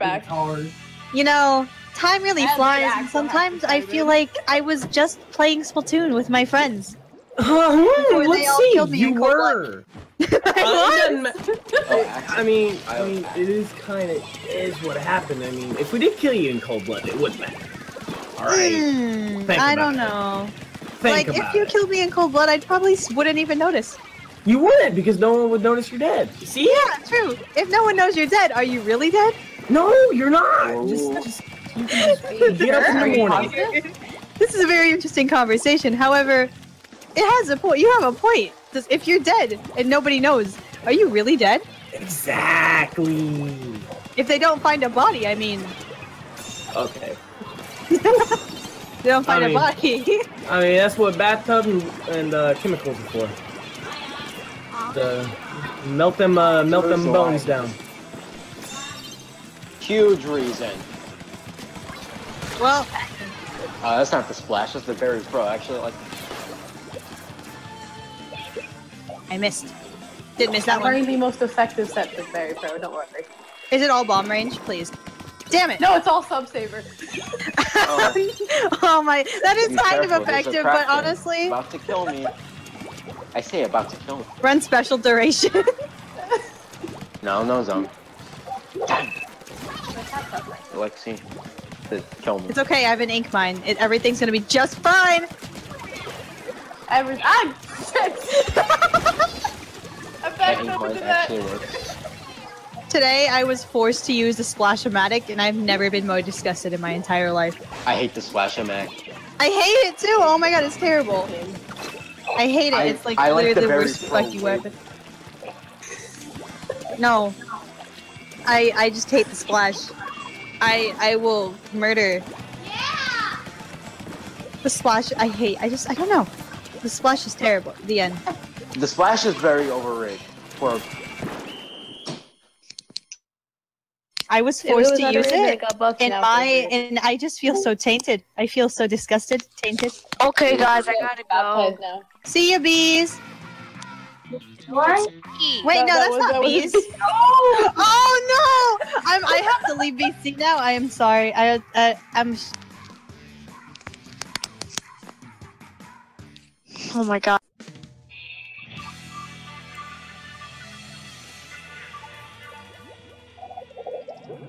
flashback. You know, time really As the flies, and sometimes I feel like I was just playing Splatoon with my friends. Hmm, let's see. You in cold blood. were. I Uh, was. ma- Oh, I mean, I I- mean, it is kind of is what happened. I mean, if we did kill you in cold blood, it wouldn't matter. All right, Think I don't it. know. think like, if you it. killed me in cold blood, I probably wouldn't even notice. you wouldn't because no one would notice you're dead. See? Yeah, true. If no one knows you're dead, are you really dead? No, you're not. Oh. Just, just you just get up in the morning. This is a very interesting conversation. However, it has a point. You have a point. If you're dead and nobody knows, are you really dead? Exactly. If they don't find a body, I mean, Okay. they don't find I a mean- body. I mean, that's what bathtub and, and uh, chemicals are for. To melt them, uh, melt them bones line? down. Huge reason. well, Uh, that's not the splash. That's the berry pro. Actually, like I missed. Didn't miss that I'm one. wearing the most effective set with Berry Pro, don't worry. Is it all bomb range, please? Damn it! No, it's all sub saver. oh my, that is Be kind careful, of effective, but honestly, about to kill me. I say about to kill me. run special duration. No, no zone. Alexi, kill me. it's okay, I have an ink mine. It, everything's gonna be just fine. I was. Ah! Shit! I'm That back ink up mine into that. works. Today, I was forced to use the Splash-O-Matic, and I've never been more disgusted in my entire life. I hate the Splash-O-Matic. I hate it too. Oh my god, it's terrible. I hate it. I- it's like I like literally the the, worst fucking weapon. No. I I just hate the splash. I I will murder. The splash I hate. I just I don't know. The splash is terrible. The end. The splash is very overrated. For I was It was forced to use it. And now, my and I just feel so tainted. I feel so disgusted, tainted. Okay, guys, I gotta go. Baptized now. See you, bees. What? Wait, That- no, that that's was- not that was- bees. oh, oh no! I'm. I have to leave BC now. I am sorry. I. Uh, I'm. Oh my god.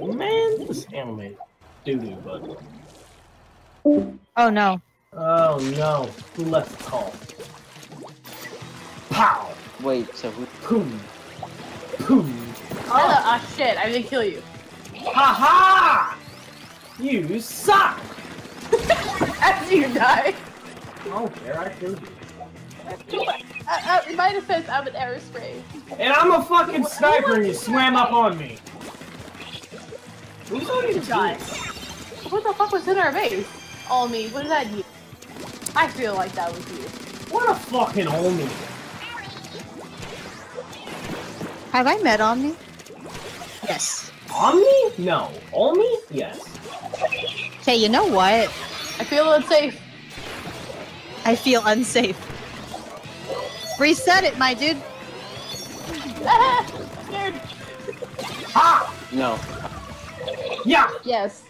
Man, this anime doo doo, but Oh no. oh no, who left the call? Pow, wait, so who? boom, boom. Ah, ah, shit, I didn't kill you. Ha ha! You suck. After you die. I don't care. I killed you. Uh, uh, in my defense, I'm an air spray. And I'm a fucking sniper, and you swam up on me. Who's on your Die. team? What the fuck was in our base? All me. What did that mean? I feel like that was you. What a fucking Omi. Have I met Omni? Yes. Omni? No. Omni? Yes. Okay, you know what? I feel unsafe. I feel unsafe. Reset it, my dude. Ah, scared. Ha! No. Yeah! Yes.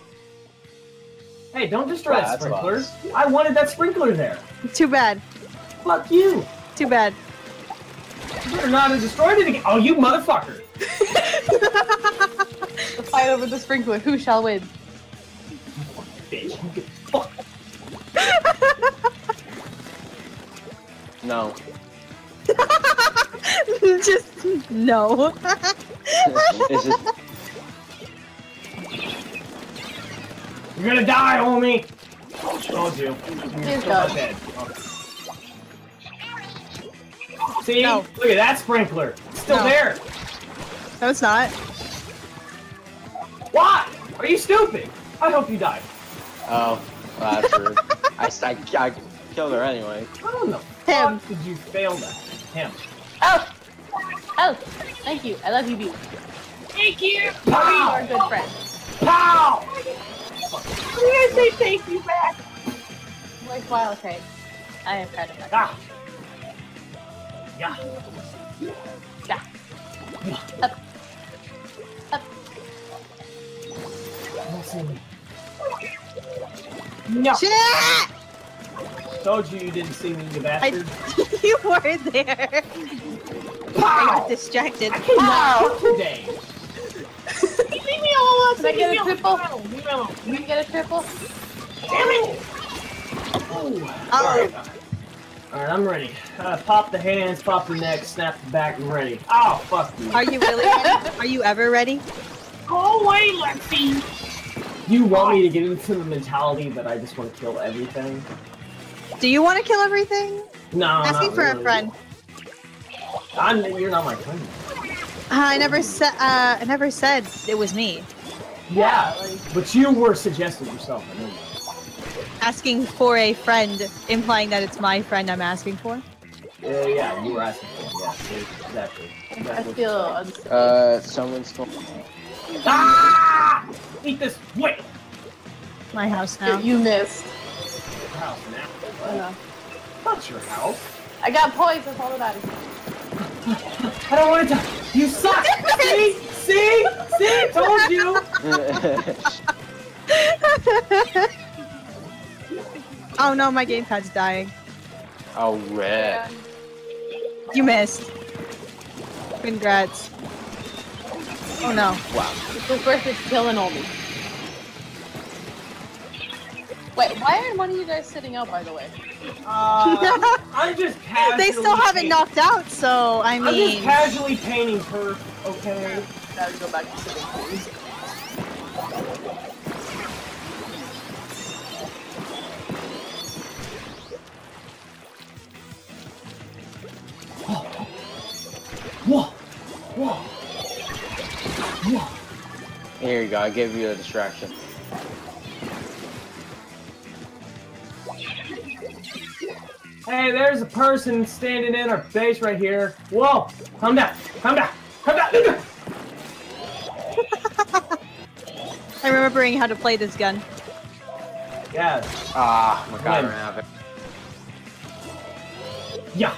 Hey, don't destroy Wow, that sprinkler. I wanted that sprinkler there. Too bad. Fuck you. Too bad. You better not have destroyed it again. Oh, you motherfucker. The fight over the sprinkler. Who shall win? Bitch. You get fucked. No. Just no. it's just You're gonna die, Omi. Told you. You're Please still don't. dead. Okay. See? No. Look at that sprinkler. It's still No. there. No, it's not. Why? Are you stupid? I hope you die. oh, well, that's rude. I, I, I killed her anyway. I don't know. Him. Fuck did you fail that? Him. Oh! Oh! Thank you. I love you, B. Thank you. We Pow! are good friends. Pow! You guys say thank you back. Like, wow, okay. I am kind of back. Ah. Yeah. Yeah. Yeah. Up. Up. see. No. Shit! Told you you didn't see me, you bastard. you were there. I got distracted. I cannot today. Leave me alone. Can I get a triple? alone. Leave me alone. You can get a triple? Damn it! Oh. Alright. Alright, I'm ready. Uh, pop the hands, pop the neck, snap the back, I'm ready. Oh, fuck you. Are you really ready? Are you ever ready? Go away, Lexi. You want me to get into the mentality that I just want to kill everything? Do you want to kill everything? No, Asking not for really. a friend. I'm, you're not my friend. Uh, I never said. Uh, I never said it was me. Yeah, but you were suggesting yourself. I mean. Asking for a friend, implying that it's my friend I'm asking for. Yeah, yeah, you were asking for it. Yeah, see, exactly. I feel unsafe. Uh, someone stole. Ah! Eat this! Wait! My house now. You missed. House now. I know. Not your house. I got points, that's all that matters. I don't want to. You suck. see, see, see. Told you. oh no, my gamepad's dying. oh, red. You missed. Congrats. Oh no. Wow. So first is killing only. Wait, why aren't one of you guys sitting out, by the way? Uh, I'm just casually. they still haven't paint- knocked out, so I mean. I'm just casually painting her. Okay. Gotta go back to sitting, please. Here you go. I gave you a distraction. Hey, there's a person standing in our base right here. Whoa! Calm down. Calm down. Calm down. I'm remembering how to play this gun. Yeah. Ah, my god, I When? ran out of it. Yeah.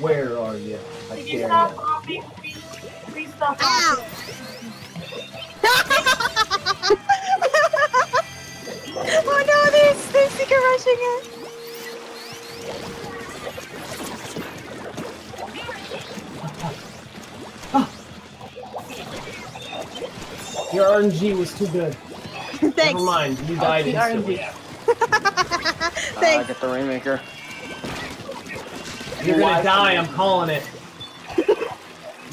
Where are you? I Can you stop you. Please, please stop Ow! Coughing. oh no, they're, they're secret rushing it. Your RNG was too good. Thanks. Never mind. You died the instantly. RNG. Ah, I Thanks. got the Rainmaker. You're gonna die. I'm calling it.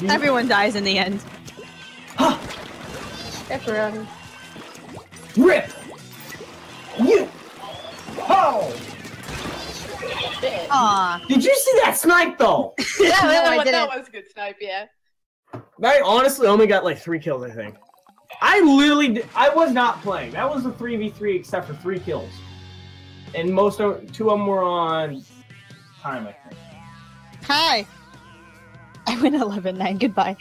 Everyone dies in the end. Pepperoni. Rip. You. Oh! Shit. Aw. Did you see that snipe though? Yeah, No, that, I was, that didn't. was a good snipe, yeah. I honestly only got like three kills. I think. I literally. Did, I was not playing. That was a three v three except for three kills, and most of two of them were on time. I think. Hi. I win 11 9. Goodbye.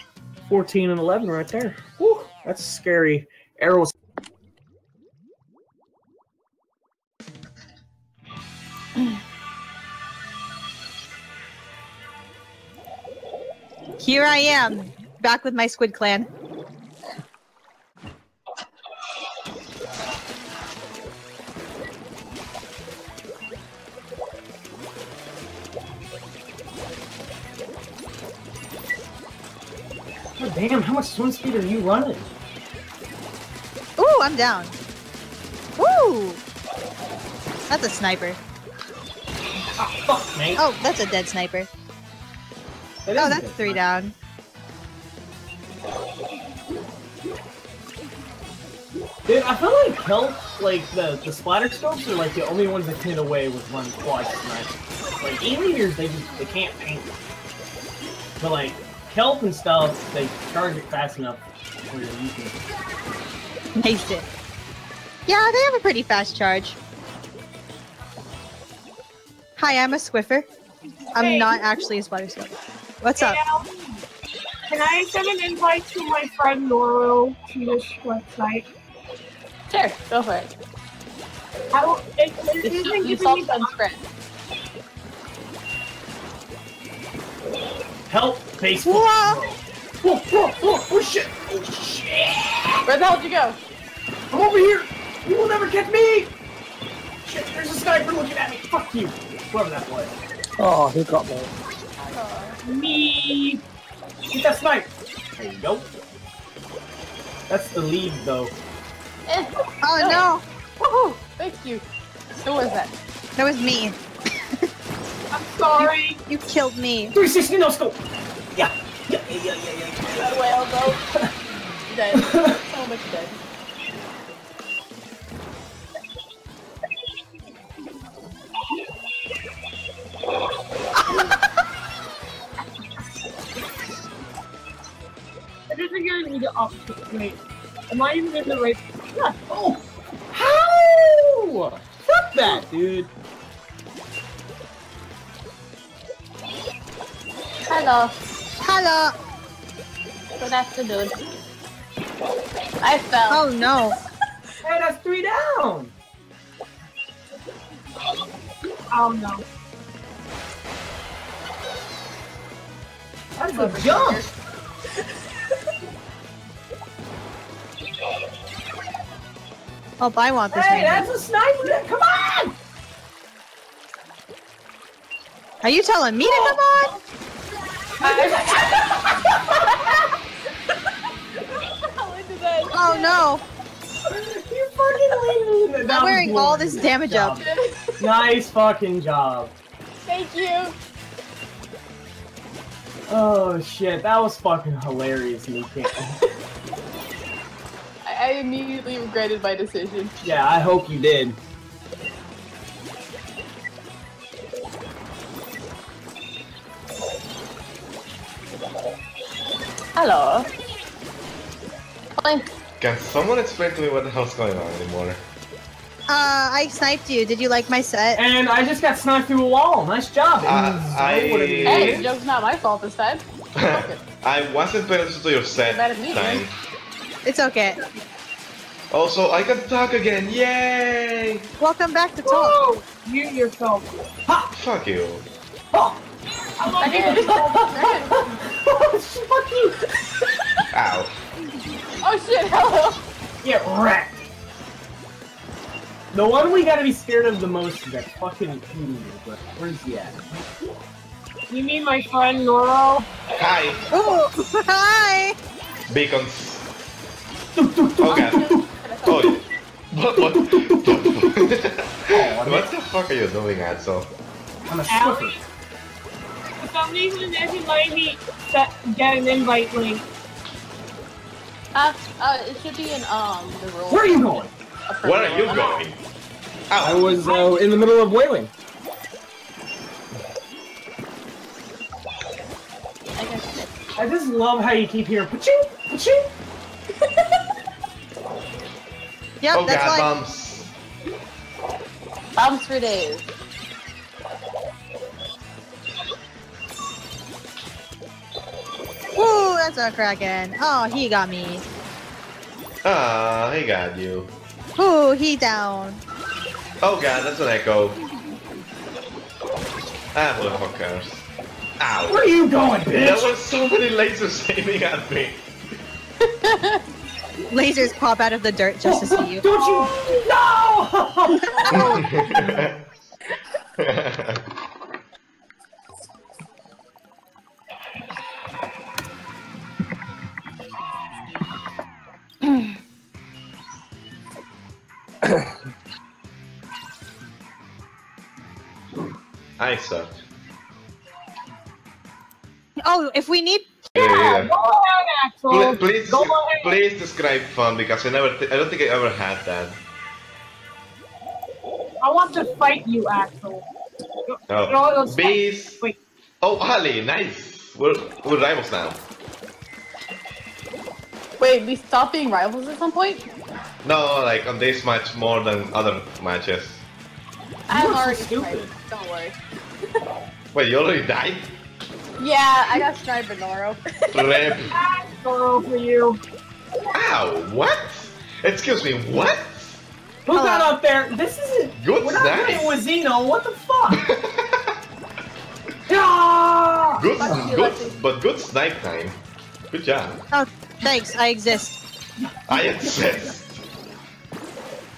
14 and 11 right there. Whew, that's scary. Arrows. Here I am, back with my Squid Clan. Damn, how much swim speed are you running? Ooh, I'm down. Ooh! That's a sniper. Ah, fuck, mate. Oh, that's a dead sniper. That Oh, that's three down. Dude, I feel like kelp, like the the splatter scopes are like the only ones that can get away with running quad snipers. Like E-liters, they just they can't paint. But like kelp and stuff, they charge it fast enough for your weakness. Nice it. Yeah, they have a pretty fast charge. Hi, I'm a Swiffer. I'm Hey. not actually a Spider Scope. What's up? Hey, Al, Can I send an invite to my friend Noro to this website? Sure, go for it. I don't, it, it You, isn't you giving Help, Facebook. Whoa. Whoa, whoa, whoa, oh shit, oh shit. Where the hell did you go? I'm over here! You will never catch me! Shit, there's a sniper looking at me! Fuck you! Whoever that was. Oh, he got me. Me! Get that snipe! There you go. That's the lead, though. Eh, Oh no! woohoo! Thank you. Who was that? That was me. I'm sorry. You killed me. 360 no scope! Yeah! Yeah, yeah, yeah, yeah, yeah. That way I'll go. Dead. So much dead. I just think you're in the opposite. Wait. Am I even in the right? Yeah. Oh! How? Fuck that, dude. Hello. Hello. Good afternoon. I fell. Oh no. Hey, that's three down! Oh no. That's a jump! Oh, I want this Hey, right that's a sniper! Come on! Are you telling me to come on? Fell into that. Oh no. You fucking landed in I'm wearing all this damage up. Nice fucking job. Thank you. Oh shit, that was fucking hilarious, Nick. I, I immediately regretted my decision. yeah, I hope you did. Hello. Fine. Can someone explain to me what the hell's going on anymore? Uh, I sniped you. Did you like my set? And I just got sniped through a wall. Nice job. Uh, I- would've been- Hey, the joke's not my fault this time. I wasn't paying attention to your set Better than me, time. It's okay. Also, I can talk again. Yay! Welcome back to talk. Whoa! Mute yourself. Ha! Fuck you. Oh, I love I you. did. fuck you. Ow. Oh shit, hello. Get wrecked. The one we gotta be scared of the most is that fucking Peter, but where's he at? You mean my friend Noro? Hi. Ooh, hi. Beacons. Oh god. Oh. What, what, what the fuck are you doing, Axel? I'm a Ow. Swiffer. For some reason, it isn't letting me set, get an invite link. Uh, uh, it should be in um the rule. Where are you going? Where are you going? I was uh, in the middle of wailing. I just love how you keep hearing paching, paching. Yep, Oh that's god, why. bumps. Bombs for days. Woo, that's a kraken. Oh, he got me. Ah, he got you. Ooh, he down. Oh god, that's an echo. Ah, motherfuckers. Ow. Where are you going, There bitch? was so many lasers aiming at me. Lasers pop out of the dirt just to see you. Don't you? No! I suck. Oh, if we need. Yeah, yeah. Go ahead, Axel. Pl- Please, Go ahead. please describe fun because I never, th- I don't think I ever had that. I want to fight you, Axel. No, Oh, let's bees. Oh, Ali, nice. We're we're rivals now. Wait, we stopped being rivals at some point? No, like on this match more than other matches. I'm are so stupid. sniped, Don't worry. Wait, you already died? Yeah, I got sniped by Noro. Rip. Noro for you. Ow, what? Excuse me, what? Who got up there? This isn't. Good We're not snipe. playing with Zeno. What the fuck? Ah! good, Fuck good, Lexi. but good snipe time. Good job. Oh, thanks. I exist. I exist.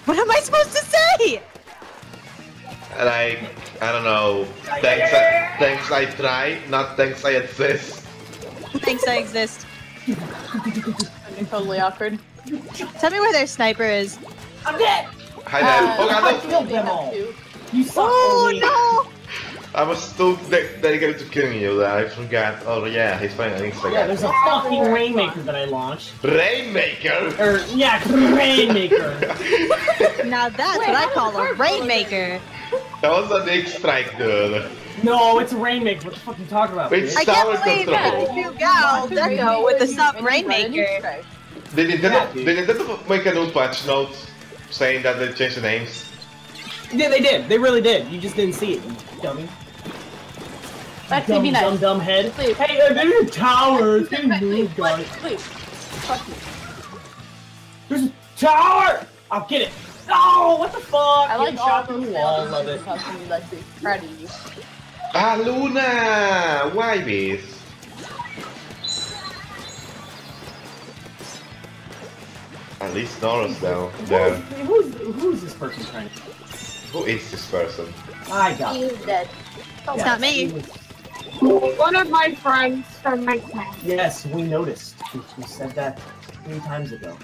What am I supposed to say? Like, I I don't know. Thanks, I, thanks I try, not thanks I exist. Thanks, I exist. Something totally awkward. Tell me where their sniper is. I'm dead! Hi there. Oh, oh I god, killed them all. You suck, Oh Oli. no! no. I was too de dedicated to killing you that I forgot. Oh yeah, he's playing on Instagram. Yeah, there's a fucking Rainmaker that I launched. Rainmaker! Or, yeah, Rainmaker. Now that's what I call a rainmaker. That was an Inkstrike, dude. No, it's a Rainmaker. What the fuck are you talking about? It's I can't believe control. that you gal Deco with the sub rainmaker. Did Nintendo, Yeah, dude. did Nintendo make a new patch note saying that they changed the names? Yeah, they did. They really did. You just didn't see it, you dummy. That's dumb, be nice. dumb, dumb head. Please. Hey, uh, there's a tower. It's getting Please, moved, guys. please. Fuck you. There's a tower. I'll get it. No, what the fuck? I like Getting all shot those through the wall. Love failed it. attempts you like to proud of. Ah, Luna! Why this? At least Nora's down there. Who's, who's, who's this person trying to... Who is this person? I got He's it. is dead. It's not me. One of my friends from my class. Yes, we noticed. We, we said that three times ago.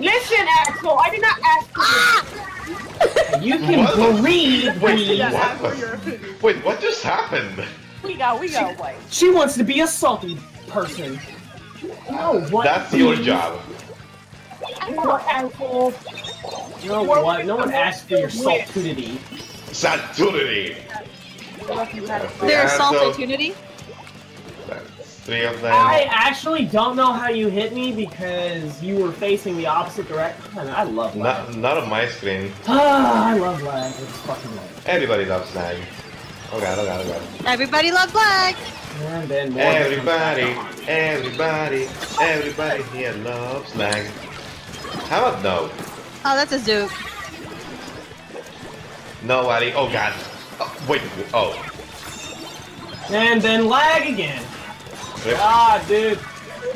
Listen, asshole, I did not ask for ah! You can What? breathe, Wait, breathe. what? Wait, what just happened? We got, we got white. She wants to be a salty person. No, what? That's your job. you, asshole. You know what? No one asked for your saltudity. Saturday! You had a three of them. I actually don't know how you hit me because you were facing the opposite direction. I love lag. Not, not on my screen. I love lag. It's fucking lag. Everybody loves Snag. Oh god, oh god, oh god. Everybody loves black. And then more Everybody, comes back on. everybody, everybody here loves Snag. How about no? Oh, that's a Zook. Nobody. Oh god. Oh, wait. Oh. And then lag again. Rip. Ah, dude.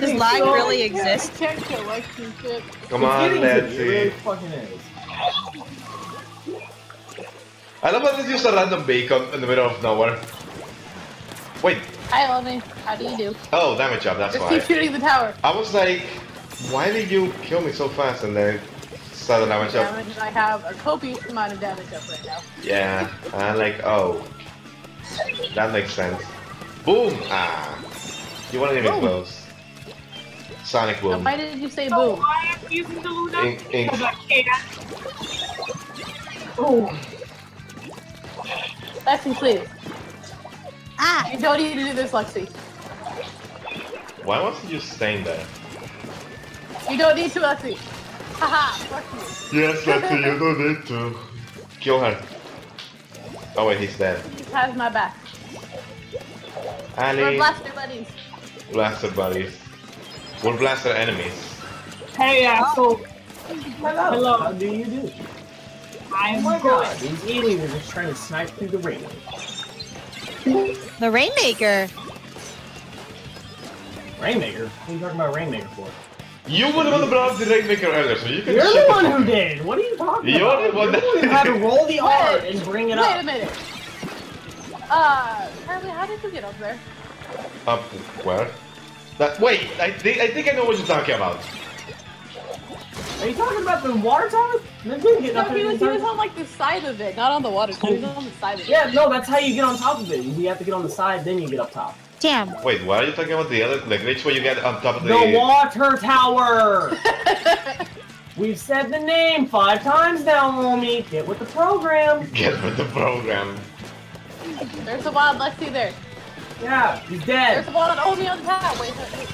Does lag So- really exist? Can't kill like some shit. Come It's on, getting to let's me, It really fucking is. I love how there's just a random bacon in the middle of nowhere. Wait. Hi, Lonnie. How do you do? Oh, damage up. That's Just why. keep shooting the tower. I was like, why did you kill me so fast? And then sudden damage up. Damage, I have a copious amount of damage up right now. Yeah. I'm like, oh, that makes sense. Boom. Ah. You weren't even Boom. close. Sonic Now, why did you say So boom? why am I using the Luna? Ink, ink. Because I can. Oh, Lexi, please. Ah, You don't need to do this, Lexi. Why wasn't you staying there? You don't need to, Lexi. Haha, fuck you. Yes, Lexi, you don't need to. Kill her. Oh wait, he's dead. He has my back. We're blaster buddies. Blaster buddies. We're blaster enemies. hey, asshole. Hello. Hello. How do you do? I Oh am my good. these aliens are just trying to snipe through the ring. the rainmaker. Rainmaker? What are you talking about Rainmaker for? You were the one who brought up the Rainmaker earlier, so you can You're the one fuck who up. did! What are you talking You're about? the one You're the one who had to roll the R and bring it up. Wait a minute. Uh, Charlie, how did you get up there? Up where? That wait, I think I think I know what you're talking about. Are you talking about the water tower? No, you didn't No, he was, he was on like the side of it, not on the water. He was on the side of it. Yeah, no, that's how you get on top of it. You have to get on the side, then you get up top. Damn. Wait, what are you talking about? The other like, which way you get on top of the, The water tower! We've said the name five times now, homie. Get with the program. get with the program. There's a wild Lexi there. Yeah, he's There's dead. a wild Omi on top. Wait, wait, wait.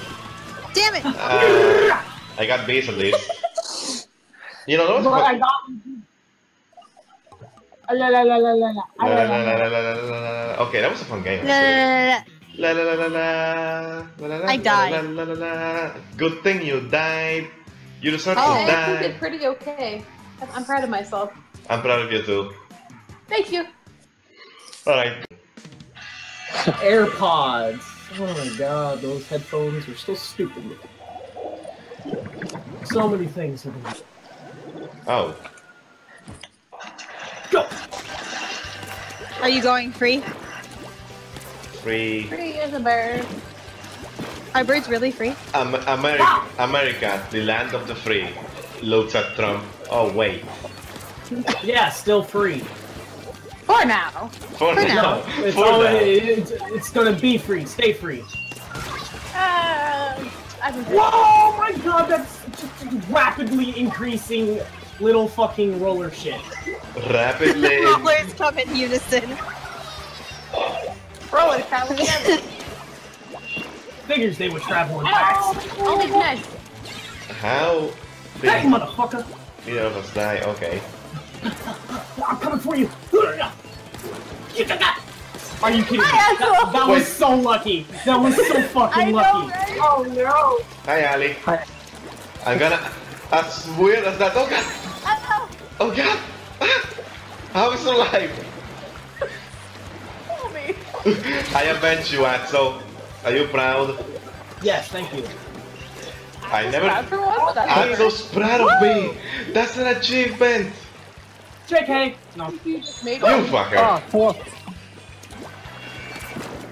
Damn it. Uh, I got base at least. You know, that was But I got. Ah, La la la la la la. Ah, La, la, la, la, la, la. la, la, la, la, la, la. Okay, that was a fun game. La, la, la, la, la. La I died. La, la, la, la, la. Good thing you died. You deserve to die. Oh. to I actually die. did pretty okay. I'm- I'm proud of myself. I'm proud of you too. Thank you. Alright. AirPods. Oh my god, those headphones are still stupid. So many things have been Oh. Go! Are you going free? Free. Free as a bird. Are birds really free? Am America, America, the land of the free. Looks at Trump. Oh wait. Yeah, still free. For now. For, For now. now. It's, For all, now. it's, it's gonna be free. Stay free. Uh, Whoa, my god, that's just rapidly increasing little fucking roller shit. Rapidly. Rollers come in unison. roller travel together. Figures they would travel in packs. Oh, only connect. How Hey, big motherfucker! either of us die? Okay. I'm coming for you! Are you kidding me? That, that was so lucky. That was so fucking I know, lucky. right? Oh no! Hi Ali. Hi. I'm gonna. As weird as that. Oh god. Oh, Oh god. How is alive? no. me. I avenge you, Axel. Are you proud? Yes, thank you. I never. Bad for one, Axel's proud of me. That's an achievement. JK! No. You just made You fucker. Ah, four.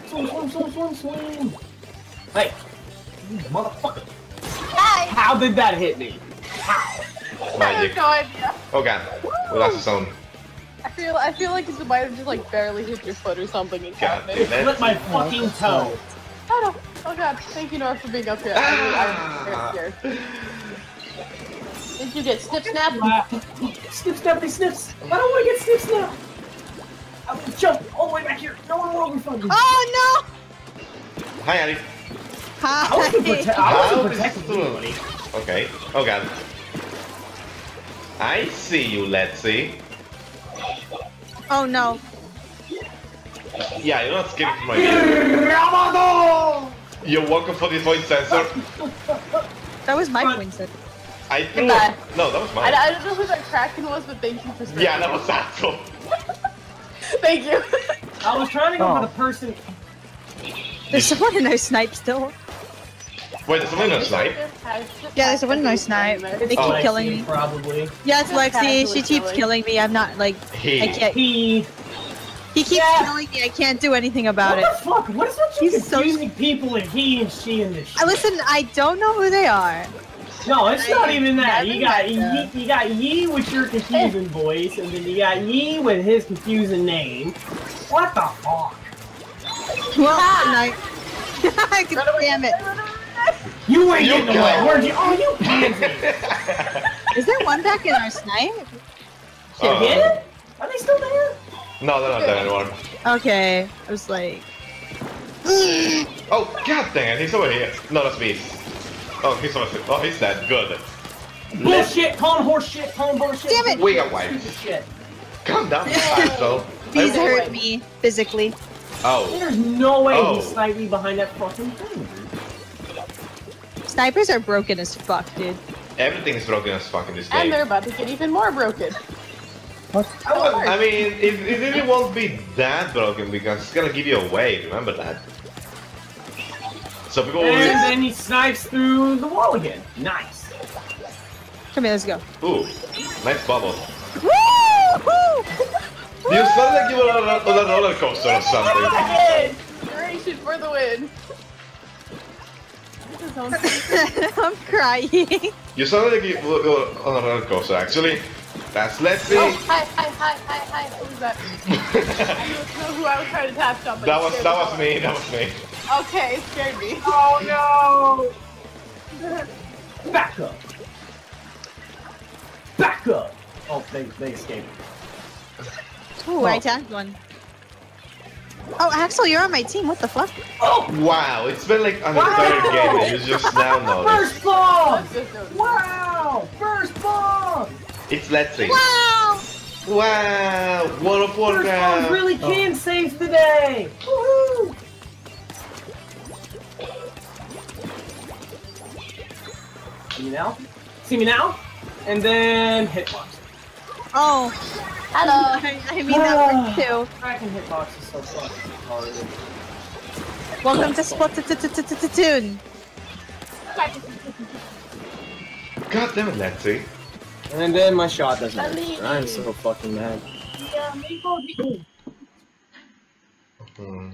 Swing, swing, swing, swing, swing! Hey! You motherfucker! Hi. How did that hit me? I have no idea. Oh god. We lost the zone. I feel I feel like it might have just like barely hit your foot or something and God caught me. damn Flip it. my fucking toe. Oh no! Oh god! Thank you, Nora, for being up here. I really, I'm very scared. Did you get snip snap? Snip, snappity, snips! I don't want to get snip, snap! I will jump all the way back here. No one will overfund me. Oh no! Hi Ali. no! I wasn't, prote- Hi. I How wasn't is protecting anybody. Okay. Oh god. I see you, let's see. Oh no! Yeah, you're not skipping from my video. Ramado! You're welcome for the voice sensor. That was my But- pointer. I threw Goodbye. No, that was mine. I don't know who that Kraken was, but thank you for streaming. Yeah, that was Axel. Thank you. I was trying to go Oh. for the oh. person. There's someone in our snipe still. Wait, there's something in a snipe? Yeah, there's a window snipe. They keep Oh. killing me. Probably. Yeah, it's Lexi. She keeps killing. killing me. I'm not like I can't. He. He keeps Yeah. killing me. I can't do anything about what it. the fuck? What is with you He's so- confusing people and he and she and this shit? I listen. I don't know who they are. No, it's not even that. You got haven't Ye, you got Yi with your confusing voice, and then you got Yi with his confusing name. What the fuck? Well, night. Damn it! You ain't You getting go. away. Where'd you? Oh, you pansy. Is there one back in our snipe? Shit, Uh, again? Are they still there? No, they're not there anymore. Okay, I was like, Oh, god dang it, he's over here. No, that's me. Oh, he's over here. Oh, he's dead. Good. Bullshit, calling horse shit, calling bullshit. Damn it. We got wiped. Stupid shit. Calm down, Axel. these I- hurt me physically. Oh. There's no way Oh. he sniped me behind that fucking thing. Snipers are broken as fuck, dude. Everything is broken as fuck in this game. And they're about to get even more broken. What? I, I mean, it, it really won't be that broken because it's gonna give you away, remember that. So people will And be, then he snipes through the wall again. Nice. Come here, let's go. ooh, nice bubble. Woo! You sound like you were on a, on a roller coaster or something. Again! Duration for the win. This is on- I'm crying. You sounded like you were on a roller coaster, actually. That's let's see. Oh, hi, hi, hi, hi, hi. Who was that? I don't know who I was trying to tap on. that was that was me. That was me. Out. Okay, it scared me. Oh no! Back up. Back up. Oh, they they escaped. Ooh, I oh. tagged one. Oh, Axel, you're on my team. What the fuck? Oh, Wow, it's been like an entire game and you just now noticed. first bomb! Let's just go. Wow! First bomb! It's let's see. Wow! Wow, World of First bomb really oh. can save the day! Woohoo! See me now? See me now? And then hitbox. Oh, Hello. I, I mean that worked too. Cracking hitbox is so fucking hard. Welcome to Splatoon. God damn it, let's. And then my shot doesn't work. I'm so fucking mad. Hmm.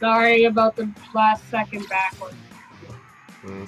Sorry about the last second backward. Hmm.